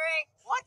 Great. What?